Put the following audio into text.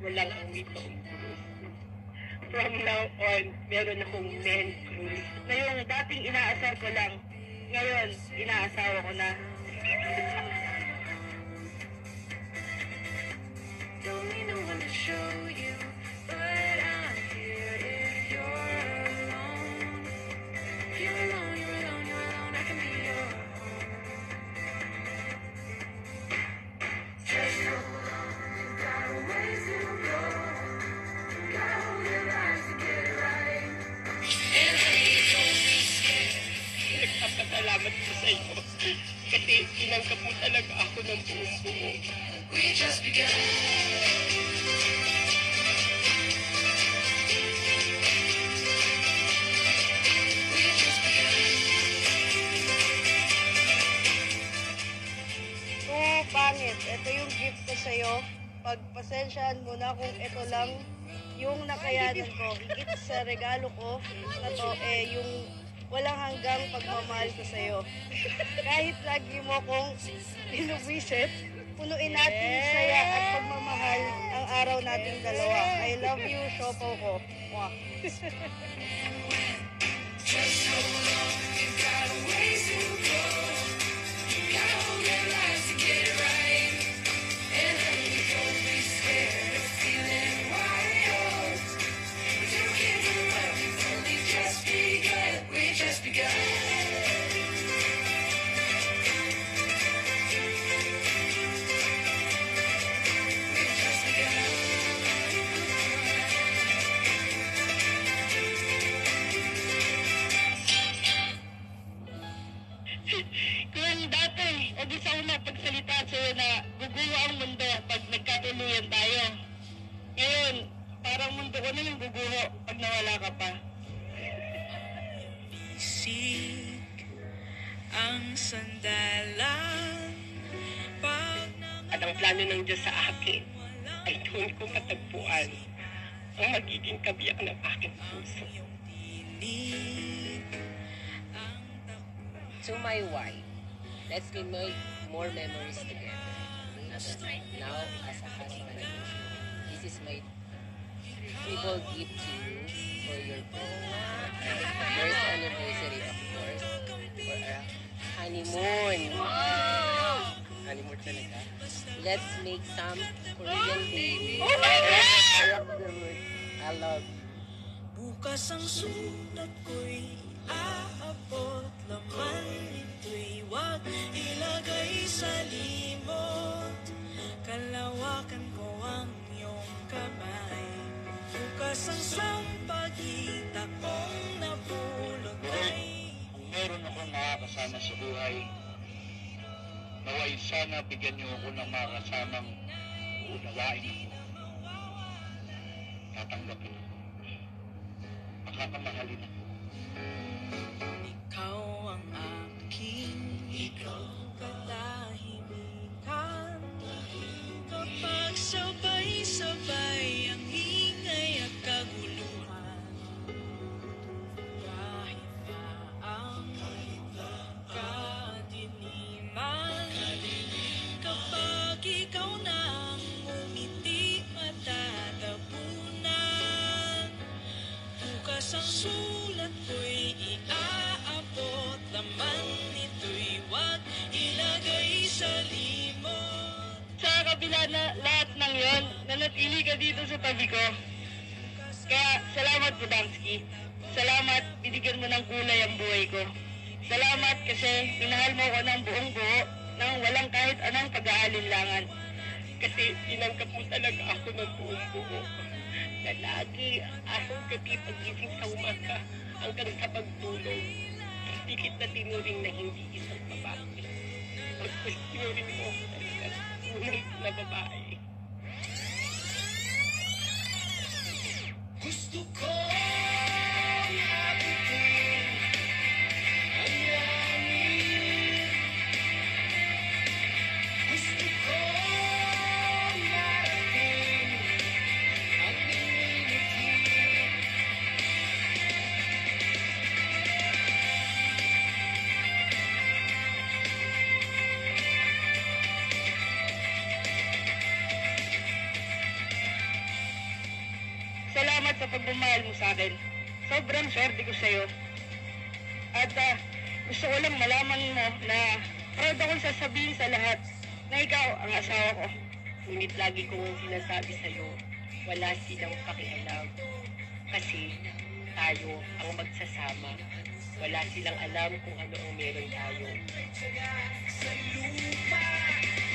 walang umito. From now on, meron akong men cruise. Na yung dating inaasar ko lang, ngayon, inaasawa ko na. We just began. Oo, pangit. Ito yung gift ko sa'yo. Pagpasensyaan mo na kung ito lang yung nakayanan ko. Higit sa regalo ko na to, eh, yung walang hanggang pagmamahal ko sa'yo. Kahit lagi mo kong binubwisit, punuin natin saya at pagmamahal ang araw nating dalawa. I love you, Shopo ko. Mwah. pag nawala ka pa. Isig ang sandalan pag At ang plano ng Diyos sa akin ay doon ko matagpuan ang magiging kabiyak ng aking puso. to my wife. Let's make more memories together. Now, as a husband this is my triple gift to you for your first anniversary, of course, for a honeymoon. Honeymoon talaga. Let's make some Korean baby. I love the word. I love Bukas ang sulat ko'y aabot Laman nito'y wag ilagay sa limot sana bigyan niyo ako ng makasamang unawain ako. Tatanggapin ako. Makakamahalin ako. Na lahat ng yon, nanatili ka dito sa tabi ko. Kaya salamat po. Salamat, binigyan mo ng kulay ang buhay ko. Salamat kasi minahal mo ko ng buong buo nang walang kahit anong pag-aalinlangan. Kasi tinanggap mo talaga ako ng buong buo. Na lagi, araw gabi pagising sa umaga hanggang sa pagtulog. Hindi kita tinuring na hindi isang babae. Pagkas tinuring mo tunay na babae. Gusto ko sa pagmamahal mo sa akin. Sobrang swerte ko sa'yo. At ah, gusto ko lang malaman mo na proud akong sasabihin sa lahat na ikaw ang asawa ko. Ngunit lagi kong sinasabi sa'yo, wala silang pakialam. Kasi tayo ang magsasama. Wala silang alam kung ano ang meron tayo. Gusto ko